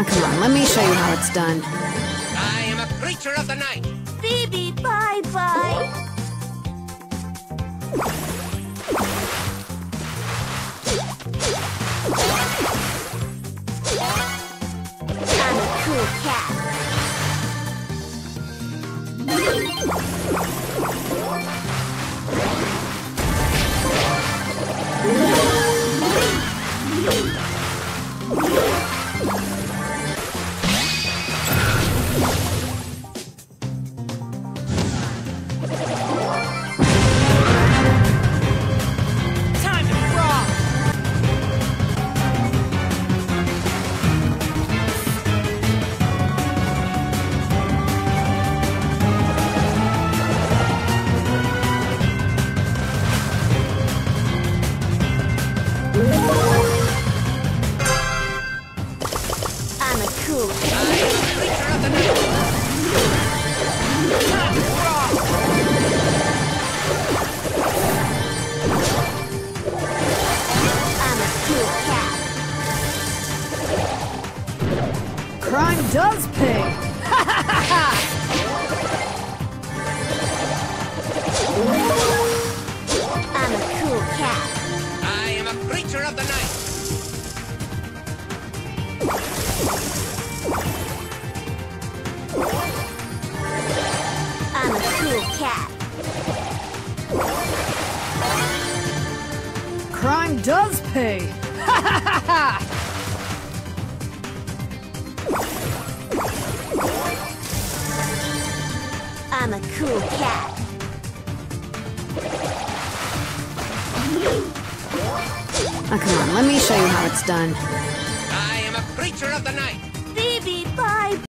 Oh, come on, let me show you how it's done. I am a creature of the night. Phoebe, bye-bye. I'm a cool cat. Time Crime does pay! I'm a cool cat. I am a creature of the night. I'm a cool cat. Crime does pay! I'm a cool cat. Oh, come on, let me show you how it's done. I am a creature of the night.